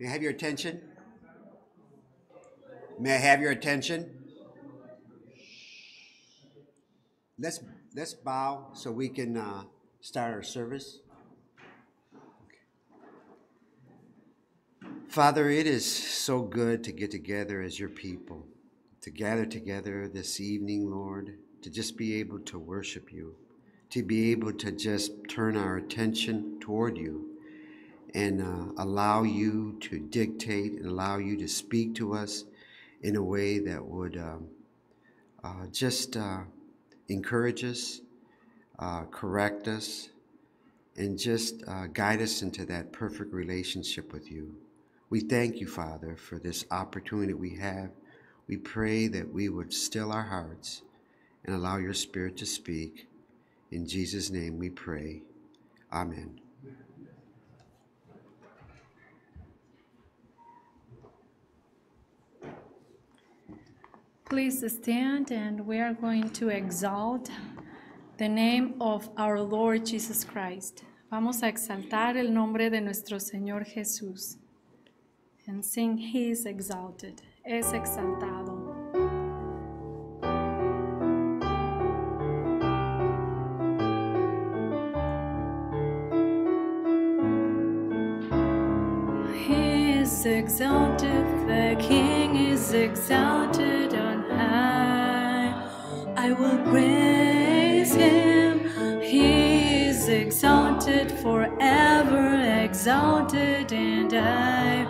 May I have your attention? May I have your attention? Let's let's bow so we can uh, start our service. Father, it is so good to get together as your people, to gather together this evening, Lord, to just be able to worship you, to be able to just turn our attention toward you and uh, allow you to dictate and allow you to speak to us in a way that would um, uh, just uh, encourage us, uh, correct us, and just uh, guide us into that perfect relationship with you. We thank you, Father, for this opportunity we have. We pray that we would still our hearts and allow your Spirit to speak. In Jesus' name we pray. Amen. Please stand and we are going to exalt the name of our Lord Jesus Christ. Vamos a exaltar el nombre de nuestro Señor Jesús. And sing He is exalted. Es exaltado. Exalted, the King is exalted will praise him. He is exalted, forever exalted, and I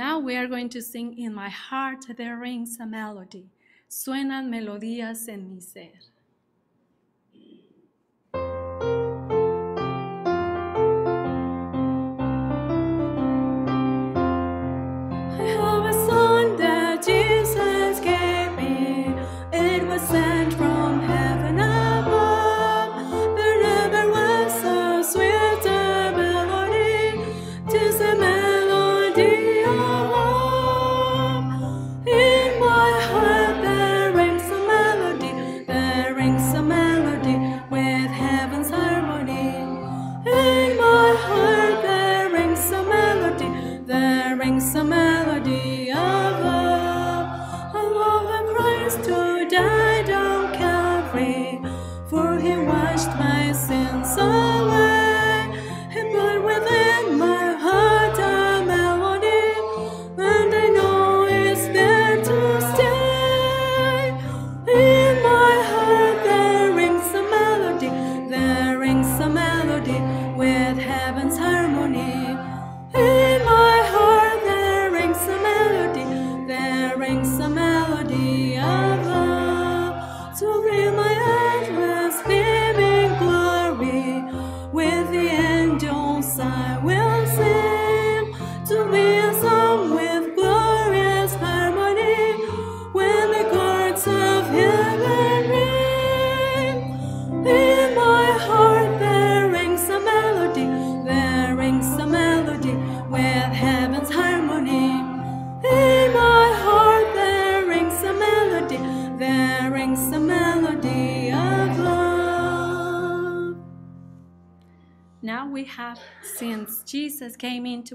Now we are going to sing In My Heart There Rings a Melody. Suenan melodías en mi ser.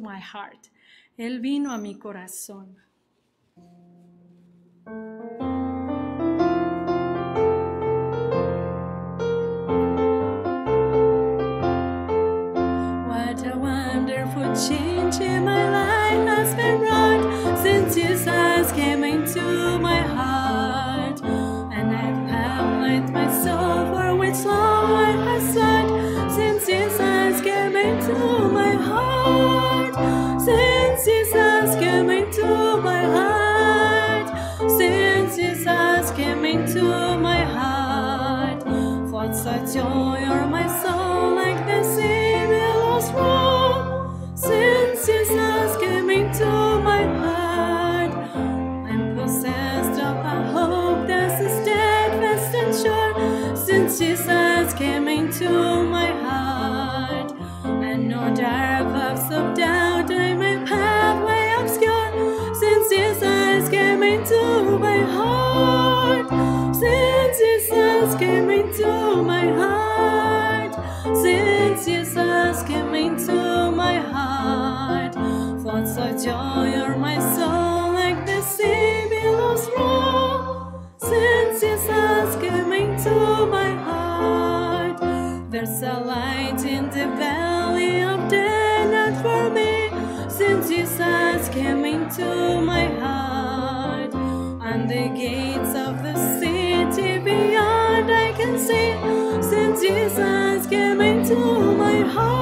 my heart. Él vino a mi corazón. Jesus came into my heart.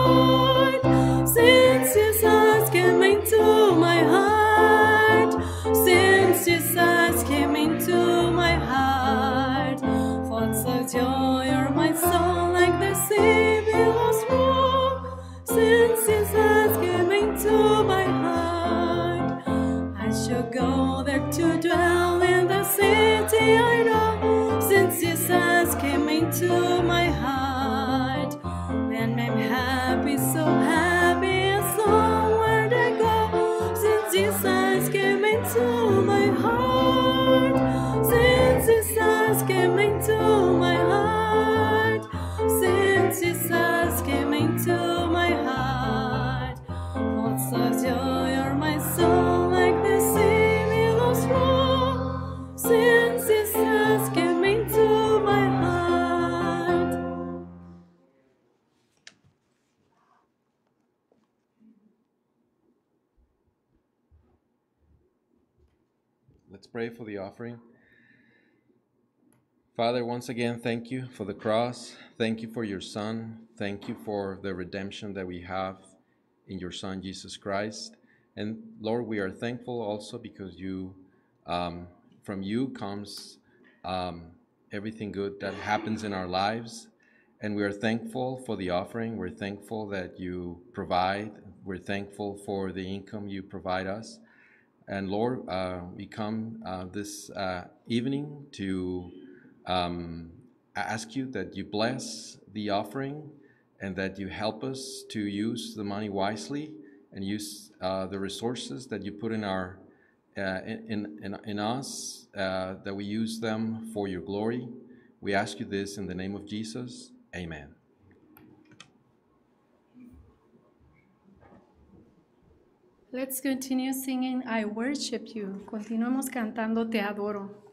pray for the offering. Father, once again, thank you for the cross. Thank you for your Son. Thank you for the redemption that we have in your Son, Jesus Christ. And Lord, we are thankful also because you, um, from you comes um, everything good that happens in our lives. And we are thankful for the offering. We're thankful that you provide. We're thankful for the income you provide us. And Lord, uh, we come uh, this uh, evening to um, ask you that you bless the offering and that you help us to use the money wisely and use uh, the resources that you put in our uh, in, in, in us, uh, that we use them for your glory. We ask you this in the name of Jesus. Amen. Let's continue singing I worship you. Continuemos cantando Te adoro.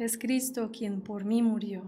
Es Cristo quien por mí murió.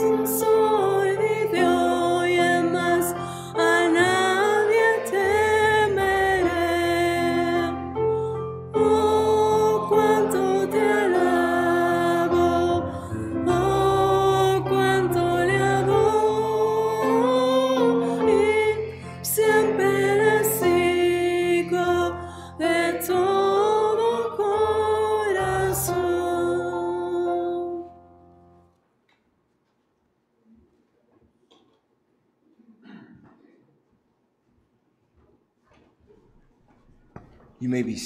Yo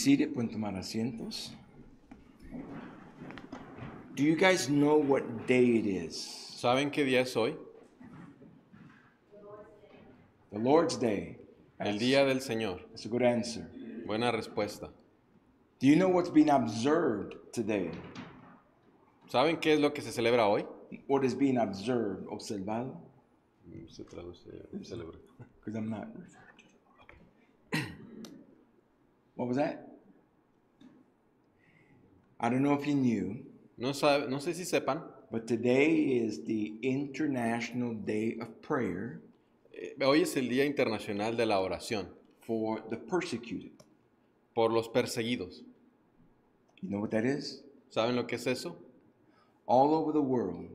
seated. Pueden tomar asientos. Do you guys know what day it is? ¿Saben qué día es hoy? The Lord's Day. El día del Señor. That's a good answer. Buena respuesta. Do you know what's being observed today? ¿Saben qué es lo que se celebra hoy? What is being observed? Observado? Se traduce, celebra. Because I'm not. What was that? I don't know if you knew, No, sabe, no sé si sepan, but today is the International Day of Prayer eh, hoy es el Día Internacional de la Oración for the Persecuted. por los perseguidos. You know what that is? ¿Saben lo que es eso? All over the world,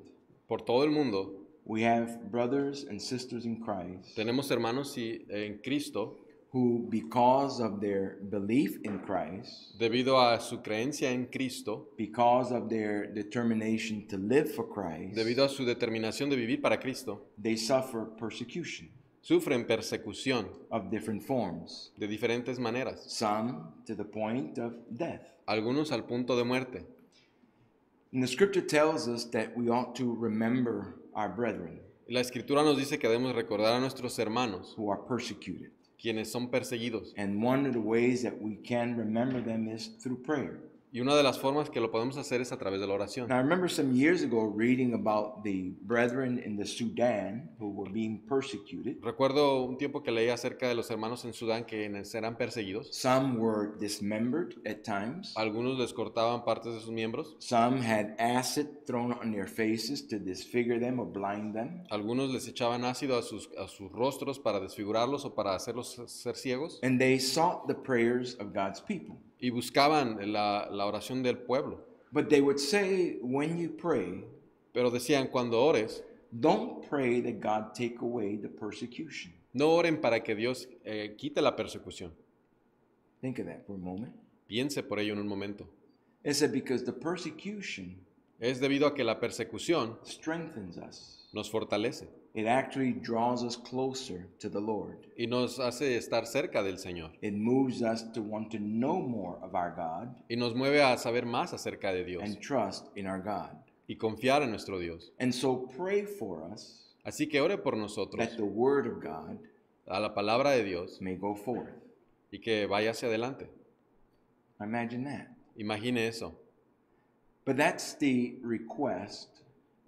Por todo el mundo we have brothers and sisters in Christ tenemos hermanos y- en Cristo, who, because of their belief in Christ, debido a su creencia en Cristo, because of their determination to live for Christ, debido a su determinación de vivir para Cristo, they suffer persecution sufren persecución of different forms, de diferentes maneras, some to the point of death. algunos al punto de muerte. And the scripture tells us that we ought to remember our brethren La escritura nos dice que debemos recordar a nuestros hermanos, who are persecuted. Quienes son perseguidos. And one of the ways that we can remember them is through prayer. Y una de las formas que lo podemos hacer es a través de la oración. Now, I remember some years ago reading about the brethren in the Sudan who were being persecuted. Recuerdo un tiempo que leí acerca de los hermanos en Sudán que eran perseguidos. Some were dismembered at times. Algunos les cortaban partes de sus miembros. Some had acid thrown on their faces to disfigure them or blind them. Algunos les echaban ácido a sus, a sus rostros para desfigurarlos o para hacerlos ser ciegos. And they sought the prayers of God's people. Y buscaban la, la oración del pueblo. But they would say, when you pray, Pero decían, cuando ores, don't pray that God take away the persecution. no oren para que Dios eh, quite la persecución. Think of that for a moment. Piense por ello en un momento. It said, because the persecution Es debido a que la persecución strengthens us. nos fortalece It actually draws us closer to the Lord. y nos hace estar cerca del Señor. It moves us to want to know more of our God Y nos mueve a saber más acerca de Dios and trust in our God. y confiar en nuestro Dios. And so pray for us Así que ore por nosotros, that the word of God a la palabra de Dios, may go forth. y que vaya hacia adelante. Imagine that. Imagine eso. But that's the request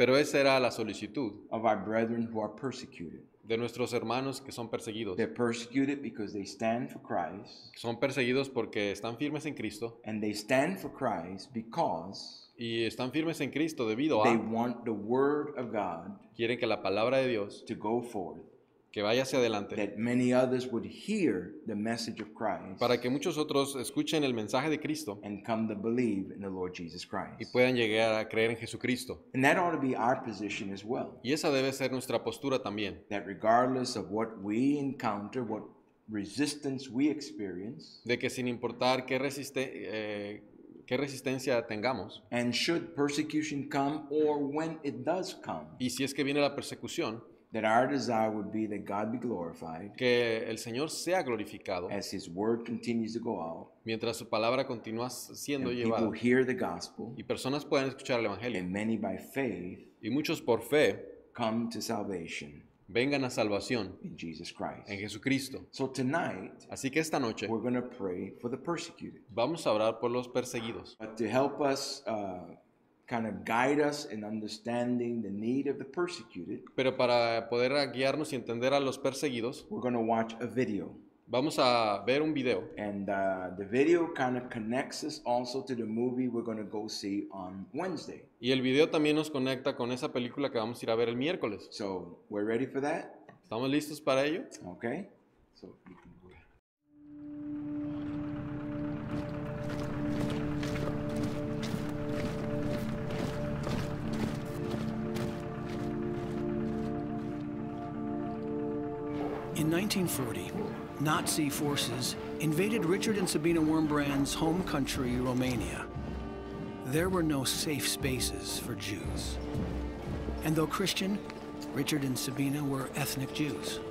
Pero esa era la solicitud of our brethren who are persecuted. de nuestros hermanos que son perseguidos. They're persecuted because they stand for Christ, Son perseguidos porque están firmes en Cristo and they stand for Christ because y están firmes en Cristo debido they a want the word of God quieren que la palabra de Dios to go forth, que vaya hacia adelante that many others would hear the message of Christ para que muchos otros escuchen el mensaje de Cristo and come to believe in the Lord Jesus y Christ. puedan llegar a creer en Jesucristo. And that ought to be our position as well. Y esa debe ser nuestra postura también, That regardless of what we encounter, what resistance we experience, de que sin importar qué, resiste- eh, qué resistencia tengamos, and should persecution come or when it does come, y si es que viene la persecución, that our desire would be that God be glorified que el Señor sea glorificado as His word continues to go out, mientras su palabra continúa siendo and llevada people hear the gospel, y personas puedan escuchar el Evangelio and many by faith y muchos por fe come to salvation vengan a salvación in Jesus Christ. en Jesucristo. So tonight, Así que esta noche we're going to pray for the persecuted. vamos a orar por los perseguidos. But to help us uh, kind of guide us in understanding the need of the persecuted, Pero para poder guiarnos y entender a los perseguidos, we're going to watch a video. vamos a ver un video And uh, the video kind of connects us also to the movie we're going to go see on Wednesday. y el video también nos conecta con esa película que vamos a ir a ver el miércoles. So we're ready for that? ¿Estamos listos para ello? Okay? So you can 1940, Nazi forces invaded Richard and Sabina Wurmbrand's home country, Romania. There were no safe spaces for Jews. And though Christian, Richard and Sabina were ethnic Jews.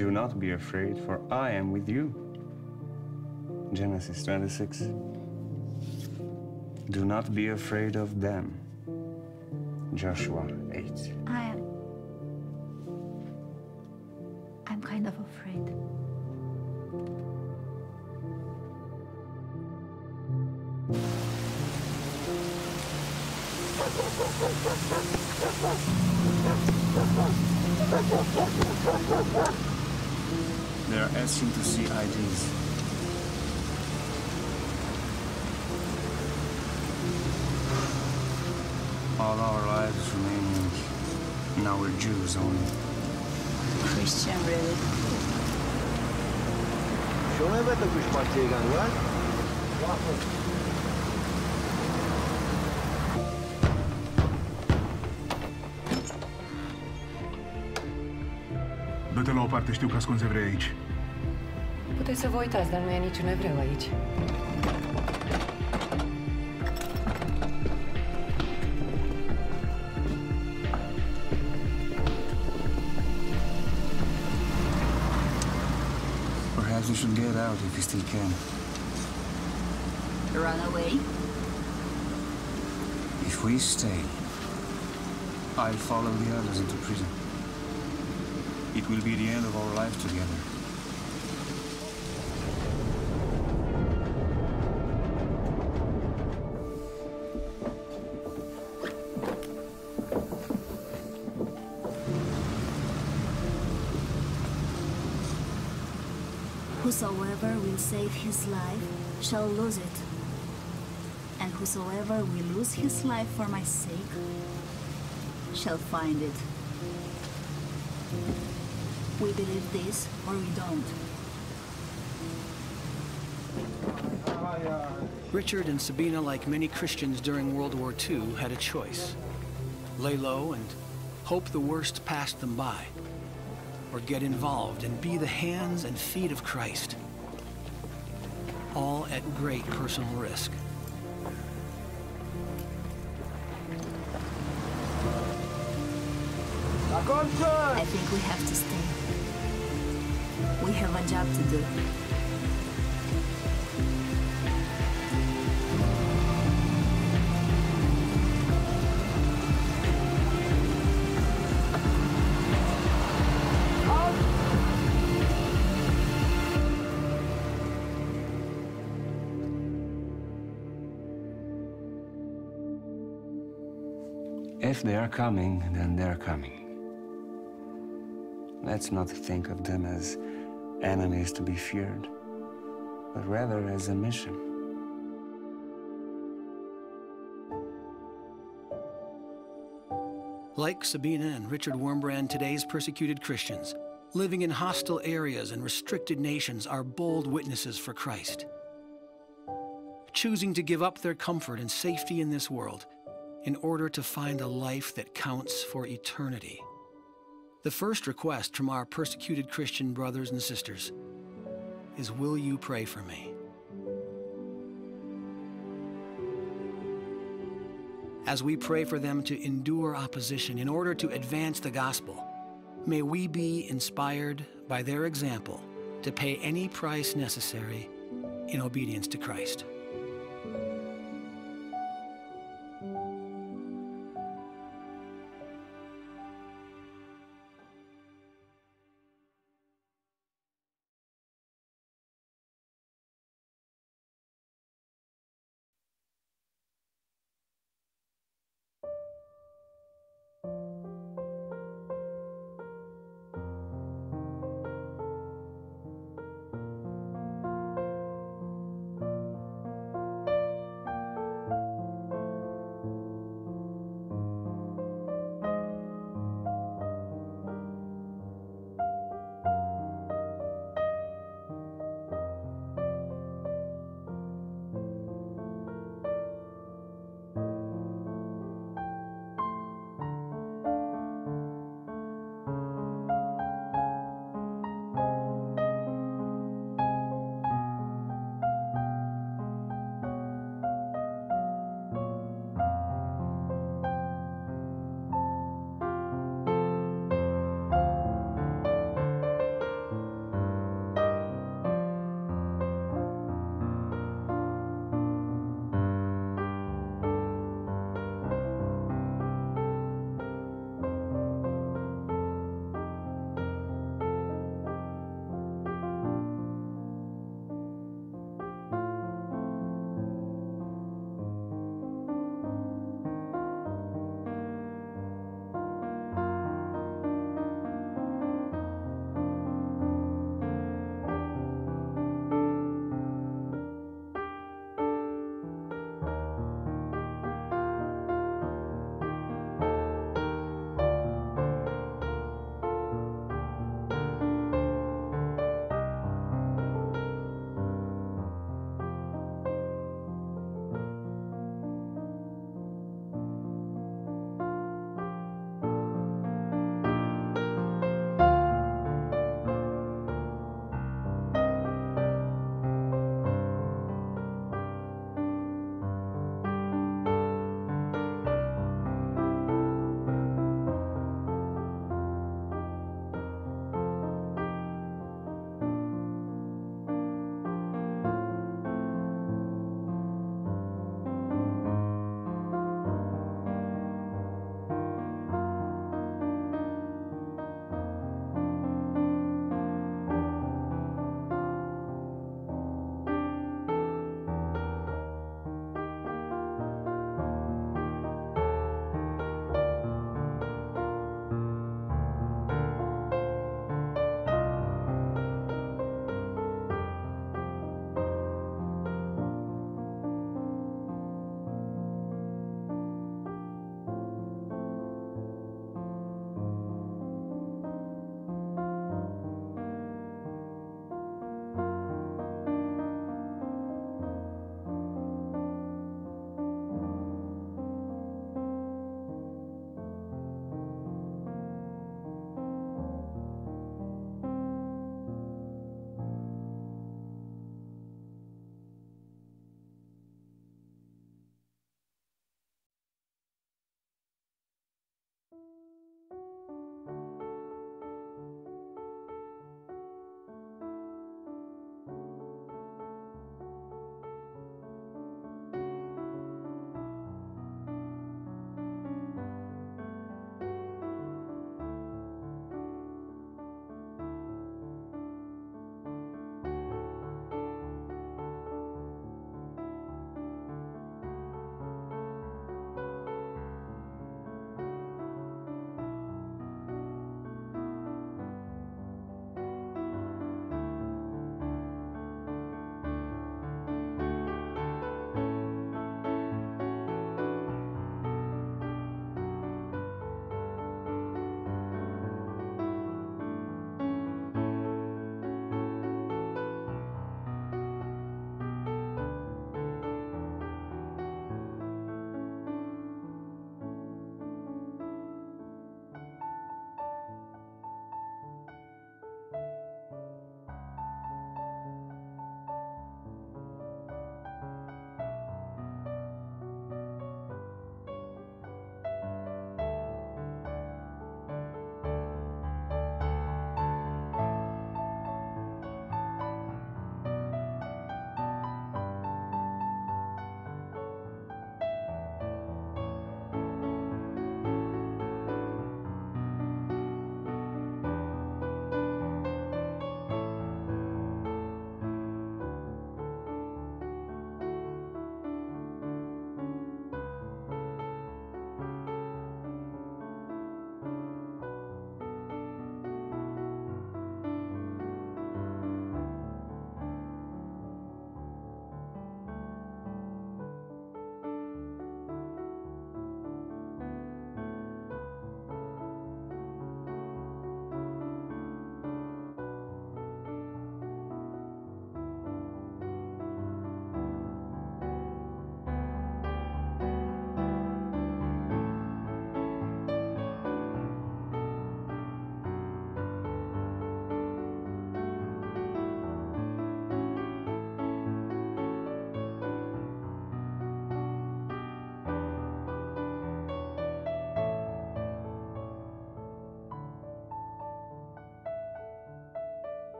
Do not be afraid, for I am with you. Genesis 26. Do not be afraid of them. Joshua 8. I They are asking to see IDs. All our lives Romanian. Now we're Jews only. Christian, really? Show me better Kushmartigan, what? Du-te la o parte, știu că ascunzi evrei aici. Puteți să vă uitați, dar nu e niciun evreu aici. he should get out if you still can. Run away? If we stay, I'll follow the others into prison. It will be the end of our life together. Save his life shall lose it. And whosoever will lose his life for my sake shall find it. We believe this or we don't. Richard and Sabina, like many Christians during World War II, had a choice. Lay low and hope the worst passed them by, or get involved and be the hands and feet of Christ, all at great personal risk. I think we have to stay. We have a job to do. If they are coming, then they're coming. Let's not think of them as enemies to be feared, but rather as a mission. Like Sabina and Richard Wurmbrand, today's persecuted Christians, living in hostile areas and restricted nations, are bold witnesses for Christ. Choosing to give up their comfort and safety in this world in order to find a life that counts for eternity. The first request from our persecuted Christian brothers and sisters is Will you pray for me? As we pray for them to endure opposition in order to advance the gospel, may we be inspired by their example to pay any price necessary in obedience to Christ.